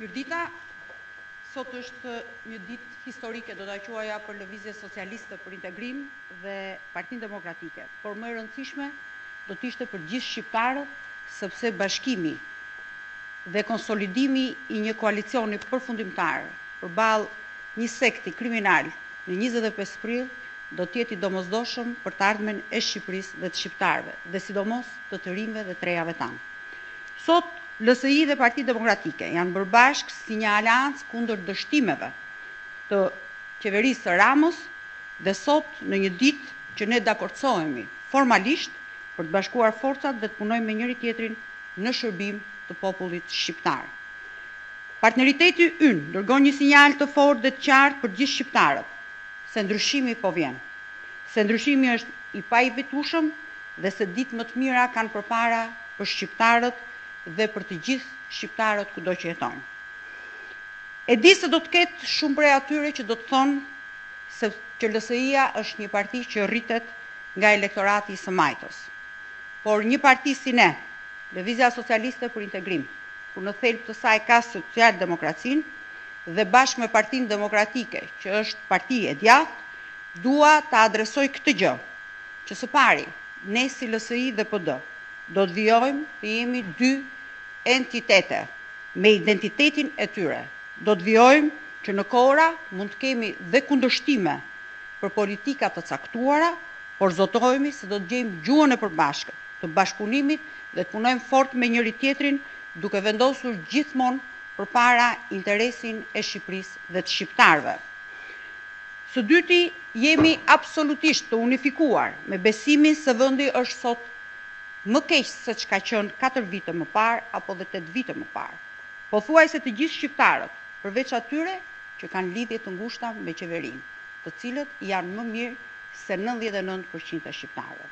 Mirdita, sot është një ditë historike, do ta quaja për Lëvizjen Socialiste për Integrim dhe Partinë Demokratike, por më e rëndësishme do të ishte për gjithë shqiptarët sepse bashkimi dhe konsolidimi i një koalicioni përfundimtar përballë një sekti kriminal në njëzet e pesë prill do të jetë i domosdoshëm për të ardhmen e Shqipërisë dhe të shqiptarëve dhe sidomos të të rinjve dhe të rejave tona. Sot, LSI dhe Partia Demokratike janë bërë bashkë si një aleancë kundër dështimeve të qeverisë së Ramës dhe sot në një ditë që ne dakordësohemi formalisht për të bashkuar forcat dhe të punojmë me njëri-tjetrin në shërbim të popullit shqiptar. Partneriteti ynë dërgon një sinjal të fortë dhe të qartë për gjithë shqiptarët. Se ndryshimi po vjen. Se ndryshimi është i paevitueshëm dhe se ditë më të mira kanë përpara për shqiptarët dhe për të gjithë shqiptarët kudo që jetojnë. E di se do të ketë shumë prej atyre që do të thonë se që LSI-ja është një parti që rritet nga elektorati i së majtës. Por një parti si ne, Lëvizja Socialiste për Integrim, ku në thelb të saj ka socialdemokracinë, dhe bashkë me Partinë Demokratike, që është parti e djathtë, dua ta adresoj këtë gjë, që së pari, ne si LSI dhe PD, do të vijojmë të jemi dy entitete, me identitetin e tyre. Do të vijojmë që në kohëra mund të kemi dhe kundërshtime për politika të caktuara, por zotohemi se do të gjejmë gjuhën e përbashkët, të bashkëpunimit dhe të punojmë fort me njëri-tjetrin duke vendosur gjithmonë përpara interesin e Shqipërisë dhe të shqiptarëve. Së dyti, jemi absolutisht të unifikuar me besimin se vendi është sot më keq seç ka qenë katër vite më parë apo dhe tetë vite më parë. Pothuajse të gjithë shqiptarët, përveç atyre që kanë lidhje të ngushta me qeverinë, të cilët janë më mirë se nëntëdhjetë e nëntë për qind e shqiptarëve.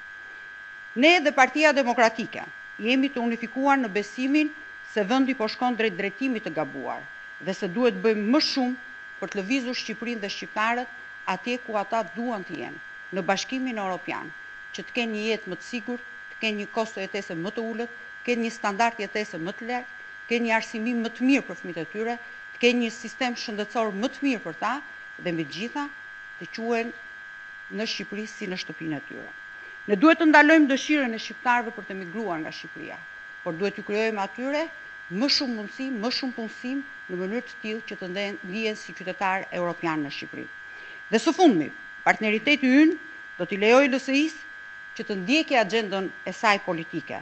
Ne dhe Partia Demokratike jemi të unifikuar në besimin se vendi po shkon drejt drejtimit të gabuar dhe se duhet të bëjmë më shumë për të lëvizur Shqipërinë dhe shqiptarët atje ku ata duan të jenë, në Bashkimin Europian, që të kenë një jetë më të sigurt, të kenë një kosto jetese më të ulët, të kenë një standard jetese më të lartë, të kenë një arsimim më të mirë për fëmijët e tyre, të kenë një sistem shëndetësor më të mirë për ta dhe mbi të gjitha të quhen në Shqipëri si në shtëpinë e tyre. Ne duhet të ndalojmë dëshirën e shqiptarëve për të emigruar nga Shqipëria. por duhet t'ju krijojmë atyre më shumë mundësi, më shumë punësim në mënyrë të tillë që të ndihen si qytetarë europianë në Shqipëri. Dhe së fundmi, partneriteti ynë do t'i lejojë LSI-së që të ndjekë axhendën e saj politike.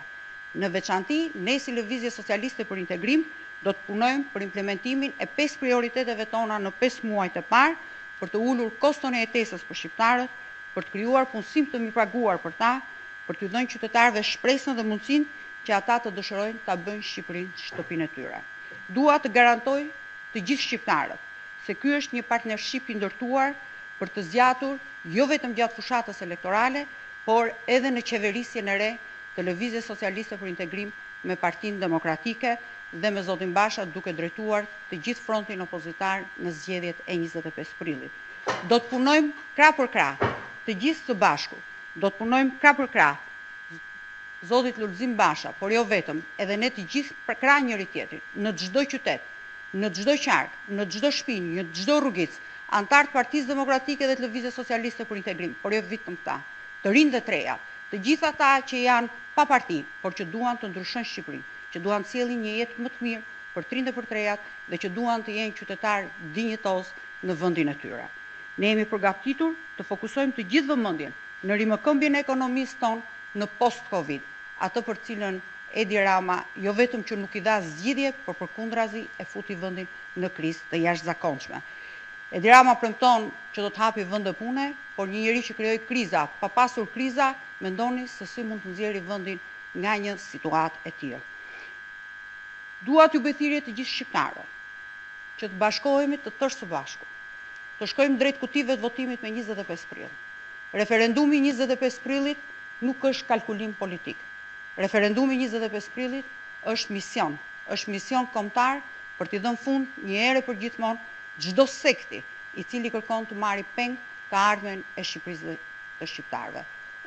Në veçanti, ne si Lëvizje Socialiste për Integrim do të punojmë për implementimin e pesë prioriteteve tona në pesë muajt e parë, për të ulur koston e jetesës për shqiptarët, për të krijuar punësim të mirëpaguar për ta, për t'ju dhënë qytetarëve shpresën dhe mundësinë që ata të dëshirojnë ta bëjnë Shqipërinë shtëpinë e tyre. Dua të garantoj të gjithë shqiptarët se ky është një partnership i ndërtuar për të zgjatur jo vetëm gjatë fushatës elektorale, por edhe në qeverisjen e re të Lëvizjes Socialiste për Integrim me Partinë Demokratike dhe me zotin Basha duke drejtuar të gjithë frontin opozitar në zgjedhjet e njëzet e pesë prillit. Do të punojmë krah për krah, të gjithë së bashku. Do të punojmë krah për krah zotit Lulzim Basha, por jo vetëm, edhe ne të gjithë krah njëri tjetrit, në çdo qytet, në çdo qark, në çdo shpi, në çdo rrugicë, anëtarë të Partisë Demokratike dhe të Lëvizjes Socialiste për Integrim, por jo vetëm ata, të rinjtë dhe të rejat, të gjithë ata që janë pa parti, por që duan të ndryshojnë Shqipërinë, që duan të sjellin një jetë më të mirë për të rinjtë dhe për të rejat dhe që duan të jenë qytetarë dinjitozë në vendin e tyre. Ne jemi përgatitur. Të fokusojmë të gjithë vëmendjen në rimëkëmbjen e ekonomisë tonë në post-Covid, atë për të cilën Edi Rama jo vetëm që nuk i dha zgjidhje, por përkundrazi e futi vendin në krizë të jashtëzakonshme. Edi Rama premton që do të hapi vende pune, por një njeri që krijoi kriza, pa pasur kriza, mendoni se si mund të nxjerri vendin nga një situatë e tillë. Dua t'ju bëj thirrje të gjithë shqiptarëve që të bashkohemi të tërë së bashku. të shkojmë drejt kutive të votimit me njëzet e pesë prill. Referendumi i njëzet e pesë prillit nuk është kalkulim politik. Referendumi i njëzet e pesë prillit është mision, është mision kombëtar për t'i dhënë fund një herë e përgjithmonë çdo sekti i cili kërkon të marri peng të ardhmen e Shqipërisë dhe të shqiptarëve.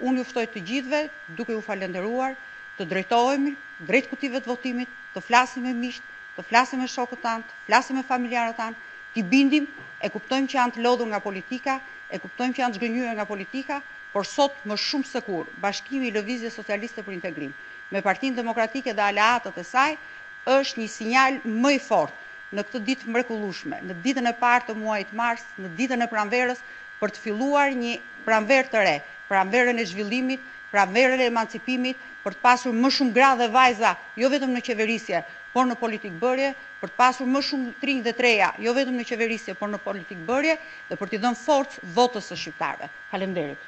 Unë ju ftoj të gjithëve, duke ju falënderuar, të drejtohemi drejt kutive të votimit, të flasim me miqtë, të flasim me shokët tanë, të flasim me familjarët tanë, T'i bindim, e kuptojmë që janë të lodhur nga politika, e kuptojmë që janë të zhgënjyer nga politika, por sot më shumë se kurrë, bashkimi i Lëvizjes Socialiste për Integrim me Partinë Demokratike dhe aleatët e saj është një sinjal më i fortë në këtë ditë të mrekullueshme, në ditën e parë të muajit mars, në ditën e pranverës, për të filluar një pranverë të re, pranverën e zhvillimit, pranverën e emancipimit, për të pasur më shumë gra dhe vajza, jo vetëm në qeverisje, por në politikëbërje, për të pasur më shumë të rinj dhe të reja, jo vetëm në qeverisje, por në politikbërje dhe për t'i dhënë forcë votës së shqiptarëve. Faleminderit.